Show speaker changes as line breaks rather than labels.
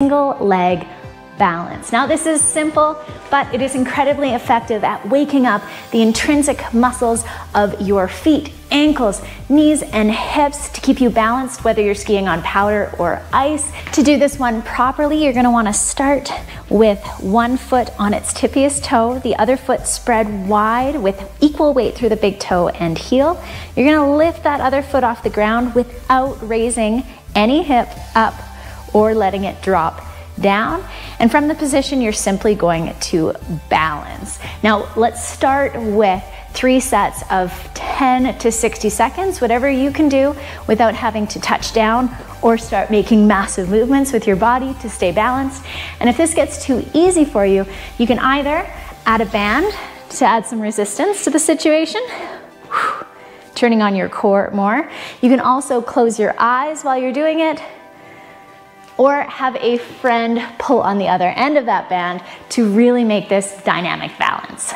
single leg balance. Now this is simple, but it is incredibly effective at waking up the intrinsic muscles of your feet, ankles, knees, and hips to keep you balanced whether you're skiing on powder or ice. To do this one properly, you're gonna wanna start with one foot on its tippiest toe, the other foot spread wide with equal weight through the big toe and heel. You're gonna lift that other foot off the ground without raising any hip up or letting it drop down. And from the position, you're simply going to balance. Now, let's start with three sets of 10 to 60 seconds, whatever you can do without having to touch down or start making massive movements with your body to stay balanced. And if this gets too easy for you, you can either add a band to add some resistance to the situation, turning on your core more. You can also close your eyes while you're doing it or have a friend pull on the other end of that band to really make this dynamic balance.